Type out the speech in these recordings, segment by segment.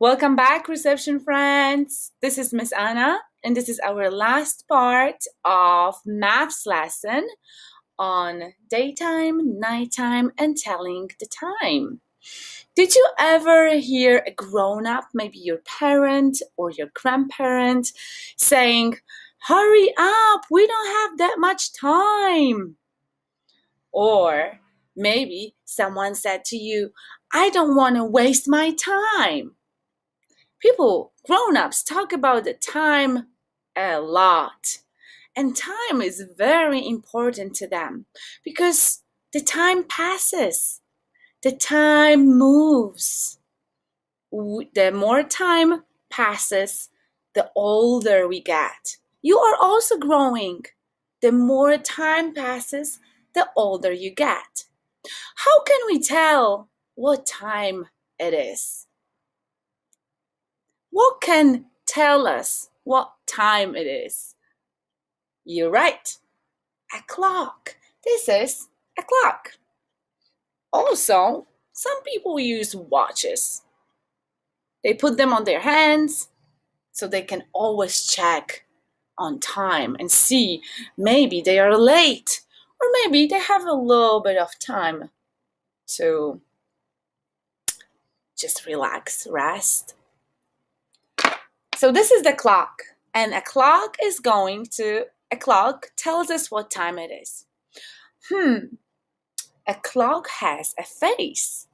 Welcome back, reception friends. This is Miss Anna, and this is our last part of maths lesson on daytime, nighttime, and telling the time. Did you ever hear a grown up, maybe your parent or your grandparent, saying, Hurry up, we don't have that much time? Or maybe someone said to you, I don't want to waste my time people, grown ups, talk about the time a lot. And time is very important to them because the time passes, the time moves. The more time passes, the older we get. You are also growing. The more time passes, the older you get. How can we tell what time it is? What can tell us what time it is? You're right. A clock. This is a clock. Also, some people use watches. They put them on their hands so they can always check on time and see maybe they are late or maybe they have a little bit of time to just relax, rest. So this is the clock, and a clock is going to, a clock tells us what time it is. Hmm, a clock has a face.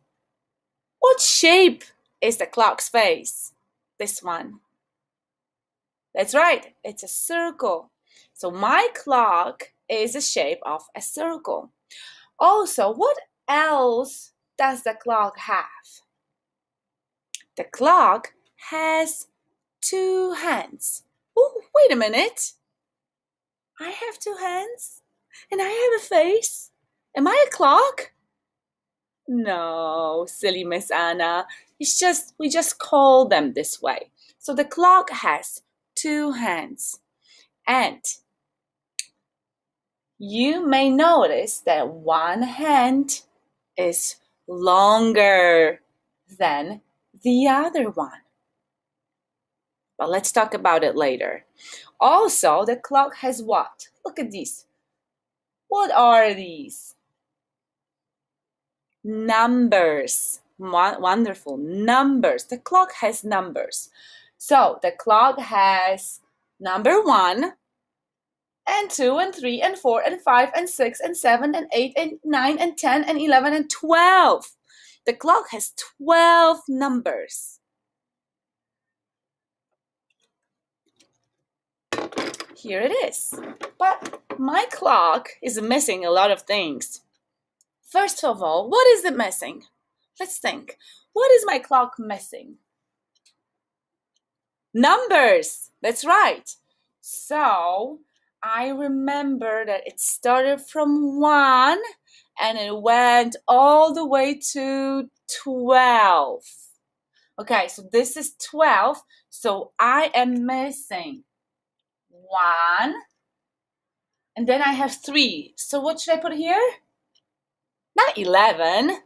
What shape is the clock's face? This one. That's right, it's a circle. So my clock is the shape of a circle. Also, what else does the clock have? The clock has two hands. Oh, wait a minute. I have two hands and I have a face. Am I a clock? No, silly Miss Anna. It's just we just call them this way. So the clock has two hands. And you may notice that one hand is longer than the other one but let's talk about it later. Also, the clock has what? Look at these. What are these? Numbers. Wonderful. Numbers. The clock has numbers. So the clock has number one, and two, and three, and four, and five, and six, and seven, and eight, and nine, and ten, and eleven, and twelve. The clock has 12 numbers. Here it is. But my clock is missing a lot of things. First of all, what is it missing? Let's think. What is my clock missing? Numbers. That's right. So I remember that it started from one and it went all the way to 12. Okay, so this is 12. So I am missing one. And then I have three. So what should I put here? Not 11.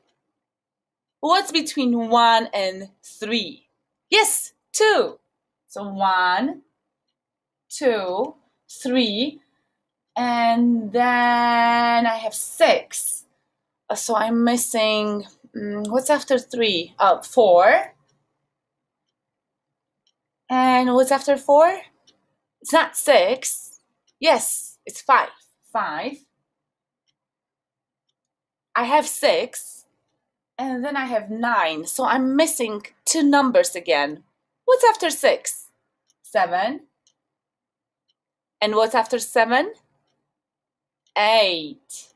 What's between one and three? Yes, two. So one, two, three, and then I have six. Uh, so I'm missing, um, what's after three? Uh, four. And what's after four? It's not six. Yes, it's five. Five. I have six. And then I have nine. So I'm missing two numbers again. What's after six? Seven. And what's after seven? Eight.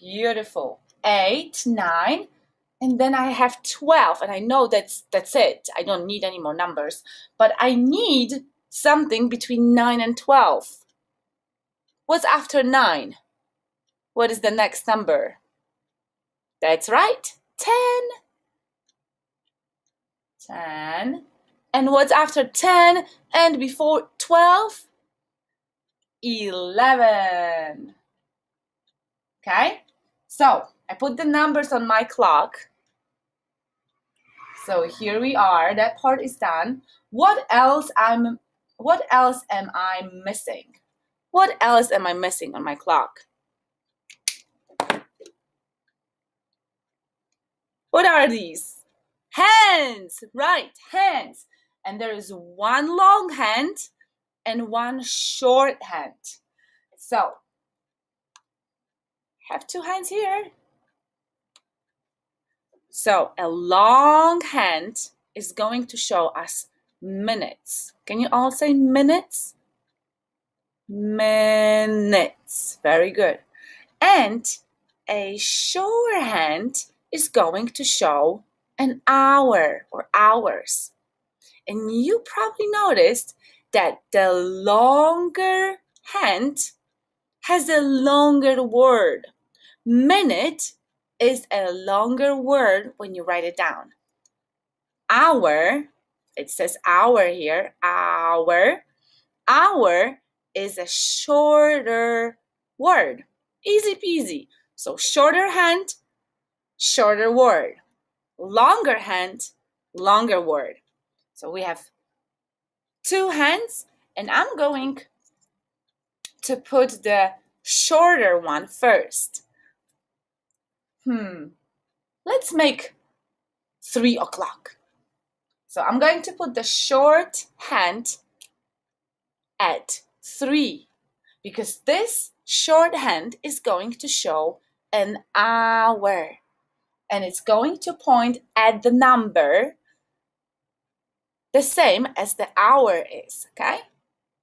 Beautiful. Eight, nine, and then I have 12 and I know that's that's it. I don't need any more numbers, but I need something between 9 and 12. What's after 9? What is the next number? That's right, 10. 10. And what's after 10 and before 12? 11. Okay, so I put the numbers on my clock So here we are. That part is done. What else I'm what else am I missing? What else am I missing on my clock? What are these? Hands, right, hands. And there is one long hand and one short hand. So, have two hands here. So, a long hand is going to show us minutes. Can you all say minutes? Minutes. Very good. And a short hand is going to show an hour or hours. And you probably noticed that the longer hand has a longer word. Minute is a longer word when you write it down. Hour, it says hour here, hour. Hour is a shorter word. Easy peasy. So shorter hand, shorter word. Longer hand, longer word. So we have two hands, and I'm going to put the shorter one first. Hmm, let's make three o'clock. So I'm going to put the short hand at three because this short hand is going to show an hour and it's going to point at the number the same as the hour is, okay?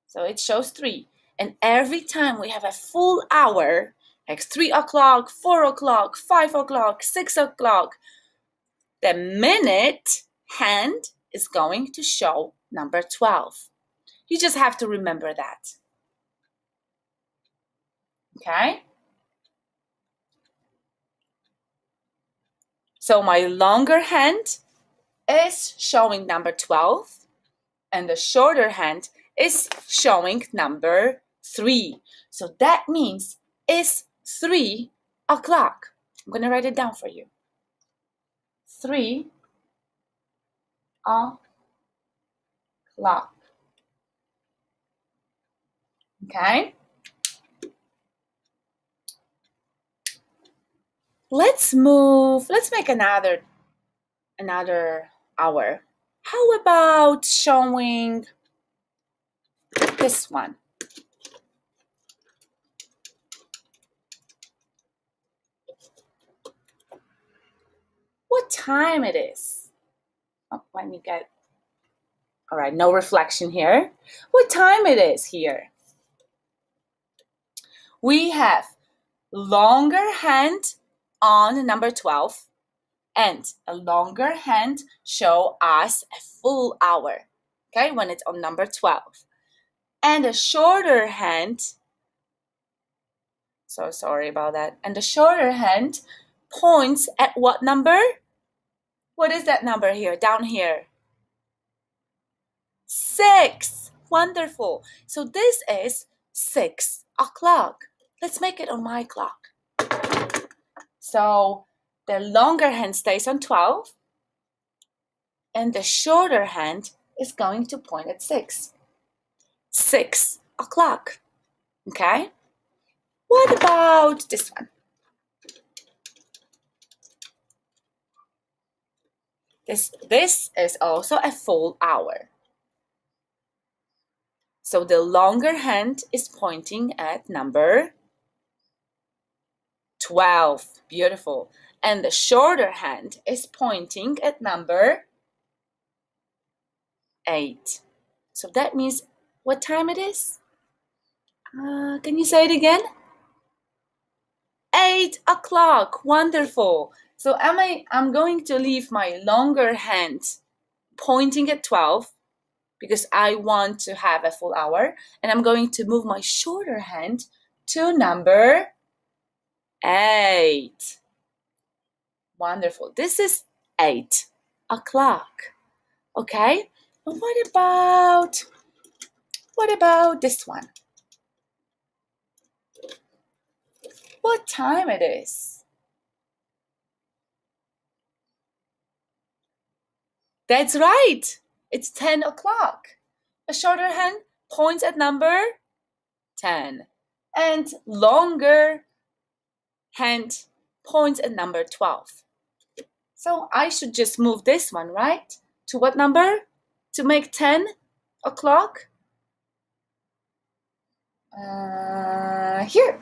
So it shows three. And every time we have a full hour, like three o'clock, four o'clock, five o'clock, six o'clock, the minute hand is going to show number 12. You just have to remember that. Okay? So my longer hand is showing number 12 and the shorter hand is showing number 3. So that means it's 3 o'clock. I'm going to write it down for you. 3 o'clock. Okay? Let's move, let's make another another hour. How about showing this one? What time it is? Oh, let me get. All right, no reflection here. What time it is here? We have longer hand on number 12 and a longer hand show us a full hour okay when it's on number 12 and a shorter hand so sorry about that and the shorter hand points at what number what is that number here down here six wonderful so this is six o'clock let's make it on my clock so the longer hand stays on 12 and the shorter hand is going to point at 6. 6 o'clock. Okay? What about this one? This, this is also a full hour. So the longer hand is pointing at number 12. Beautiful and the shorter hand is pointing at number 8. So that means what time it is? Uh, can you say it again? 8 o'clock. Wonderful. So am I I'm going to leave my longer hand pointing at 12 because I want to have a full hour and I'm going to move my shorter hand to number 8. Wonderful. This is 8 o'clock. Okay? What about what about this one? What time it is? That's right. It's 10 o'clock. A shorter hand points at number 10. And longer hand points at number 12. So I should just move this one, right? To what number? To make 10 o'clock? Uh, here.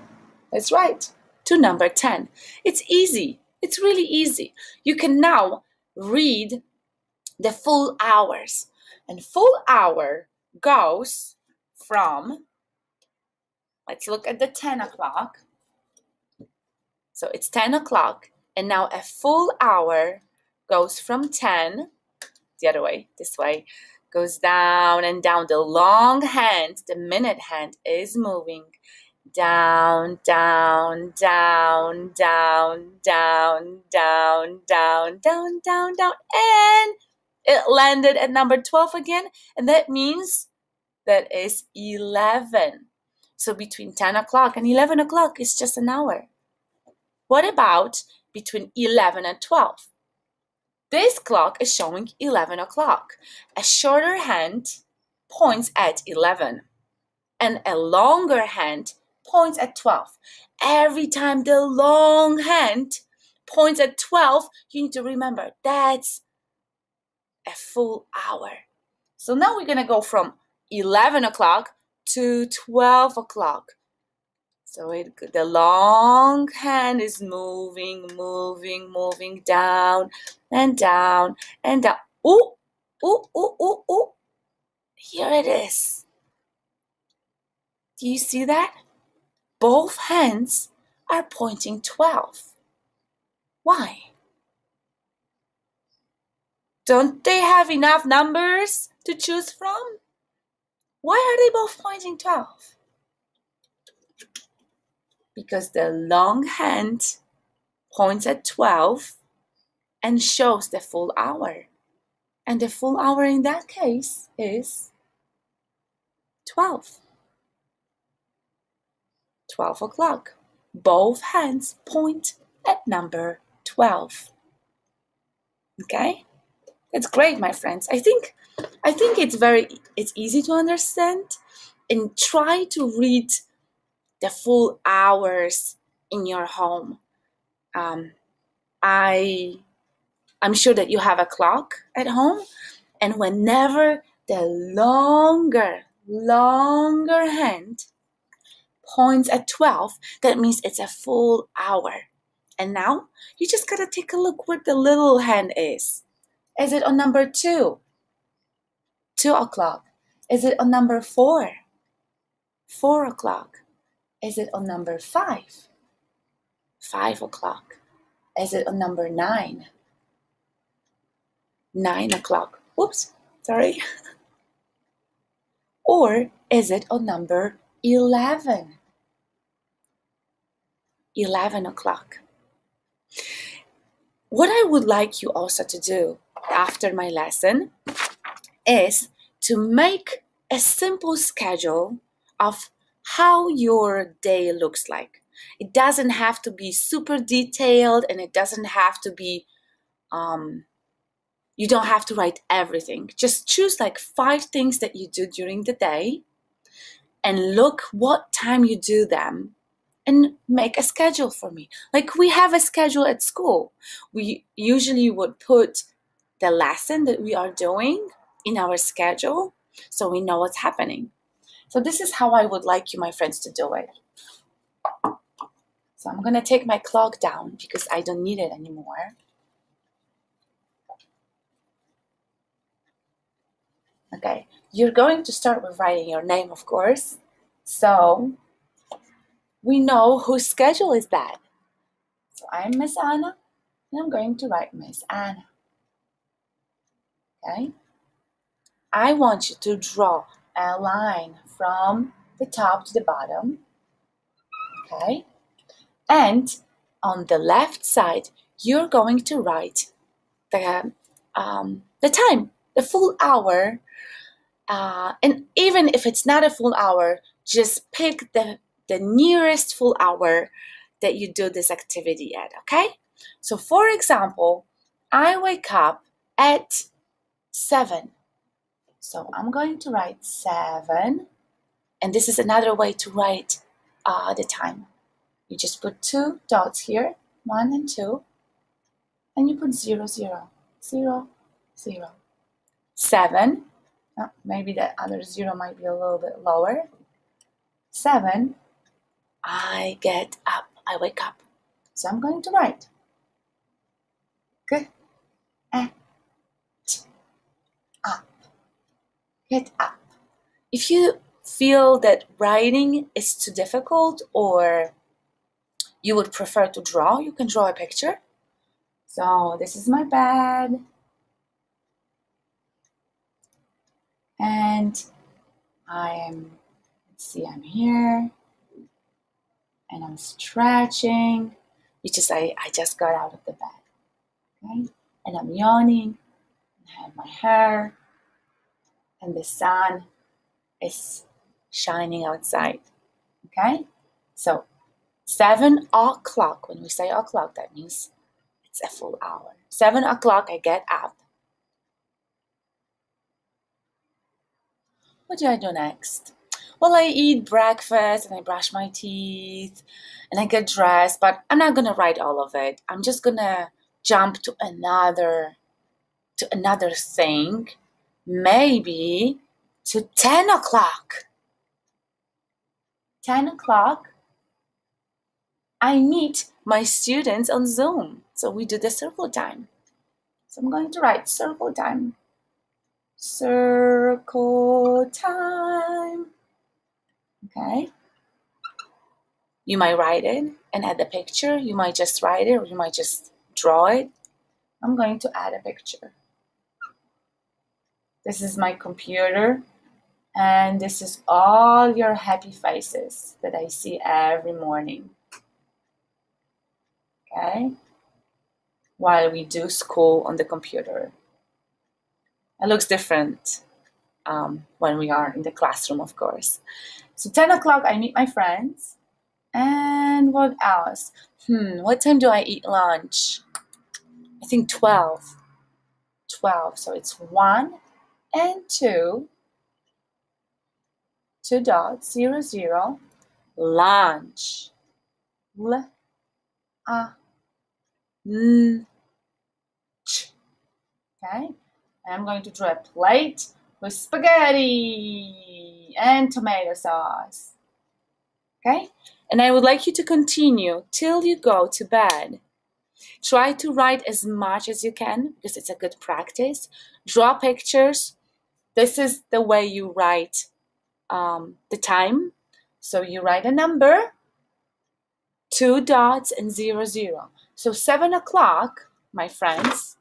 That's right. To number 10. It's easy. It's really easy. You can now read the full hours. And full hour goes from, let's look at the 10 o'clock. So it's 10 o'clock, and now a full hour goes from 10, the other way, this way, goes down and down. The long hand, the minute hand, is moving down, down, down, down, down, down, down, down, down, down, and it landed at number 12 again, and that means that is 11. So between 10 o'clock and 11 o'clock is just an hour. What about between 11 and 12? This clock is showing 11 o'clock. A shorter hand points at 11, and a longer hand points at 12. Every time the long hand points at 12, you need to remember that's a full hour. So now we're going to go from 11 o'clock to 12 o'clock. So it, the long hand is moving, moving, moving down and down and down. Oh, oh, oh, oh, oh. Here it is. Do you see that? Both hands are pointing 12. Why? Don't they have enough numbers to choose from? Why are they both pointing 12? Because the long hand points at 12 and shows the full hour. And the full hour in that case is 12. 12 o'clock. Both hands point at number 12. Okay? It's great, my friends. I think I think it's very it's easy to understand and try to read the full hours in your home. Um, I I'm sure that you have a clock at home, and whenever the longer longer hand points at 12, that means it's a full hour. And now you just gotta take a look where the little hand is. Is it on number two? Two o'clock. Is it on number four? Four o'clock. Is it on number five? Five o'clock. Is it on number nine? Nine o'clock. Oops, sorry. or is it on number 11? 11 o'clock. What I would like you also to do after my lesson is to make a simple schedule of how your day looks like. It doesn't have to be super detailed and it doesn't have to be, um, you don't have to write everything. Just choose like five things that you do during the day and look what time you do them and make a schedule for me. Like we have a schedule at school. We usually would put the lesson that we are doing in our schedule so we know what's happening. So, this is how I would like you, my friends, to do it. So, I'm going to take my clock down because I don't need it anymore. Okay, you're going to start with writing your name, of course. So, we know whose schedule is that. So, I'm Miss Anna, and I'm going to write Miss Anna. Okay? I want you to draw a line from the top to the bottom. Okay? And on the left side, you're going to write the, um, the time, the full hour. Uh, and even if it's not a full hour, just pick the, the nearest full hour that you do this activity at, okay? So, for example, I wake up at 7. So I'm going to write 7. And this is another way to write uh, the time. You just put two dots here, 1 and 2. And you put 0, 0, 0, 0. 7. Oh, maybe the other 0 might be a little bit lower. 7. I get up. I wake up. So I'm going to write. G, e, t, up. Get up. If you feel that writing is too difficult or you would prefer to draw, you can draw a picture. So this is my bed. And I am, let's see, I'm here and I'm stretching. It's just I, I just got out of the bed. Okay? And I'm yawning. I have my hair. And the sun is shining outside. Okay? So seven o'clock, when we say o'clock, that means it's a full hour. Seven o'clock I get up. What do I do next? well, I eat breakfast and I brush my teeth and I get dressed, but I'm not gonna write all of it. I'm just gonna jump to another to another thing, maybe to 10 o'clock. 10 o'clock, I meet my students on Zoom. So we do the circle time. So I'm going to write circle time. Circle time. Okay. You might write it and add a picture. You might just write it or you might just draw it. I'm going to add a picture. This is my computer and this is all your happy faces that I see every morning. Okay? While we do school on the computer. It looks different um, when we are in the classroom, of course. So 10 o'clock, I meet my friends. And what else? Hmm, what time do I eat lunch? I think 12. 12. So it's 1 and 2. Two dots, zero, zero. Lunch. L, a, n, ch. Okay? I'm going to draw a plate with spaghetti and tomato sauce. Okay? And I would like you to continue till you go to bed. Try to write as much as you can because it's a good practice. Draw pictures. This is the way you write um, the time. So you write a number, two dots, and zero, zero. So seven o'clock, my friends,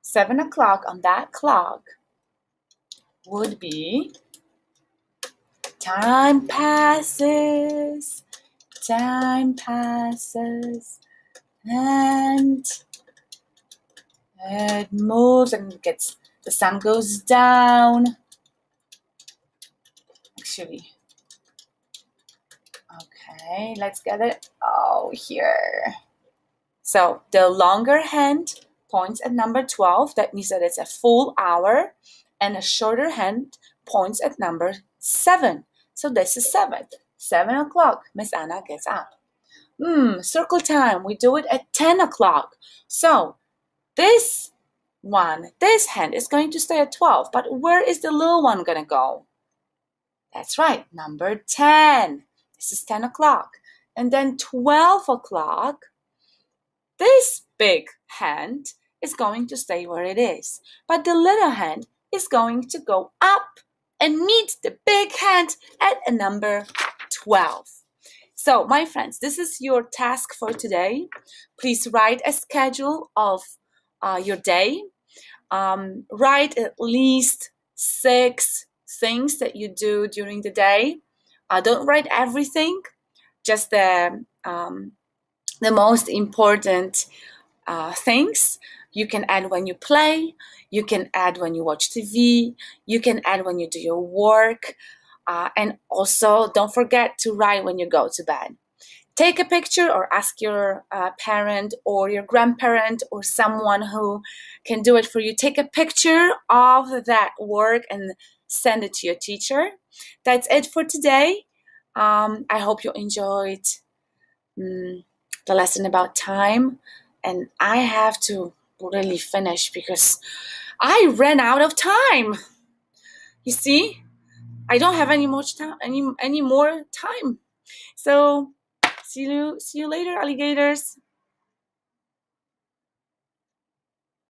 seven o'clock on that clock would be Time passes, time passes, and it moves and gets the sun goes down. Actually, okay, let's get it. Oh, here. So the longer hand points at number 12. That means that it's a full hour. And a shorter hand points at number 7. So this is 7. 7 o'clock, Miss Anna gets up. Hmm, circle time, we do it at 10 o'clock. So this one, this hand is going to stay at 12, but where is the little one going to go? That's right, number 10. This is 10 o'clock. And then 12 o'clock, this big hand is going to stay where it is. But the little hand is going to go up and meet the big hand at a number 12. So, my friends, this is your task for today. Please write a schedule of uh, your day. Um, write at least six things that you do during the day. Uh, don't write everything, just the um, the most important uh, things. You can add when you play, you can add when you watch TV, you can add when you do your work, uh, and also don't forget to write when you go to bed. Take a picture or ask your uh, parent or your grandparent or someone who can do it for you. Take a picture of that work and send it to your teacher. That's it for today. Um, I hope you enjoyed um, the lesson about time. And I have to really finish because I ran out of time. You see, I don't have any more time, any any more time. So see you see you later, alligators.